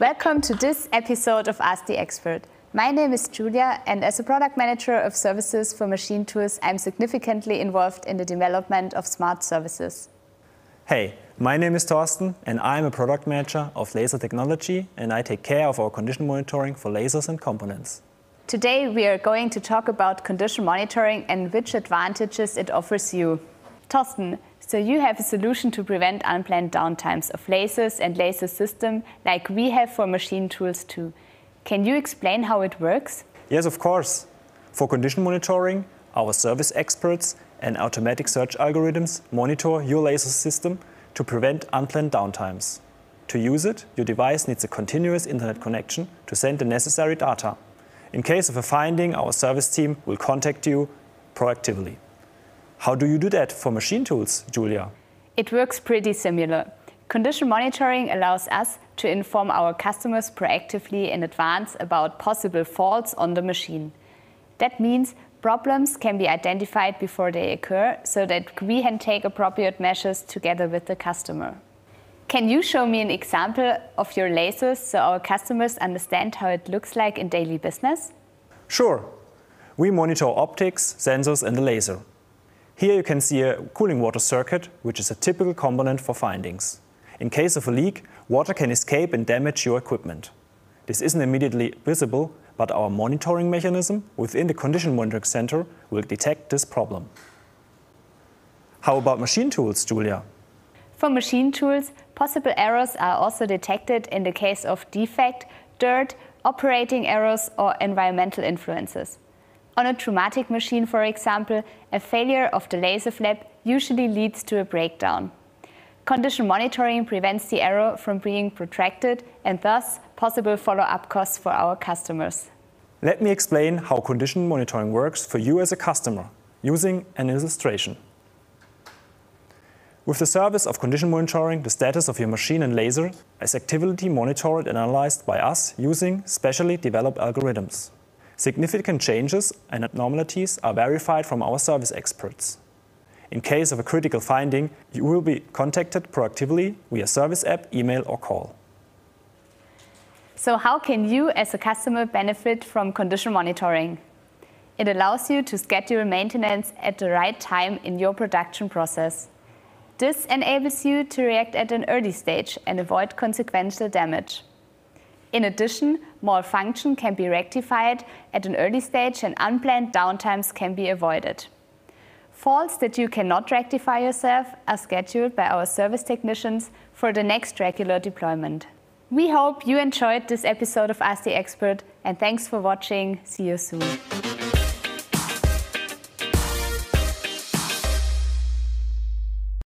Welcome to this episode of Ask the Expert. My name is Julia, and as a product manager of services for machine tools, I'm significantly involved in the development of smart services. Hey, my name is Thorsten, and I'm a product manager of laser technology, and I take care of our condition monitoring for lasers and components. Today, we are going to talk about condition monitoring and which advantages it offers you. Thorsten, so you have a solution to prevent unplanned downtimes of lasers and laser system like we have for machine tools too. Can you explain how it works? Yes, of course. For condition monitoring, our service experts and automatic search algorithms monitor your laser system to prevent unplanned downtimes. To use it, your device needs a continuous internet connection to send the necessary data. In case of a finding, our service team will contact you proactively. How do you do that for machine tools, Julia? It works pretty similar. Condition monitoring allows us to inform our customers proactively in advance about possible faults on the machine. That means problems can be identified before they occur so that we can take appropriate measures together with the customer. Can you show me an example of your lasers so our customers understand how it looks like in daily business? Sure. We monitor optics, sensors, and the laser. Here you can see a cooling water circuit, which is a typical component for findings. In case of a leak, water can escape and damage your equipment. This isn't immediately visible, but our monitoring mechanism within the condition monitoring center will detect this problem. How about machine tools, Julia? For machine tools, possible errors are also detected in the case of defect, dirt, operating errors, or environmental influences. On a TruMatic machine, for example, a failure of the laser flap usually leads to a breakdown. Condition monitoring prevents the error from being protracted and thus possible follow-up costs for our customers. Let me explain how condition monitoring works for you as a customer using an illustration. With the service of condition monitoring, the status of your machine and laser is actively monitored and analyzed by us using specially developed algorithms. Significant changes and abnormalities are verified from our service experts. In case of a critical finding, you will be contacted proactively via service app, email, or call. So, how can you, as a customer, benefit from condition monitoring? It allows you to schedule maintenance at the right time in your production process. This enables you to react at an early stage and avoid consequential damage. In addition, malfunction can be rectified at an early stage and unplanned downtimes can be avoided. Faults that you cannot rectify yourself are scheduled by our service technicians for the next regular deployment. We hope you enjoyed this episode of Ask the Expert and thanks for watching. See you soon.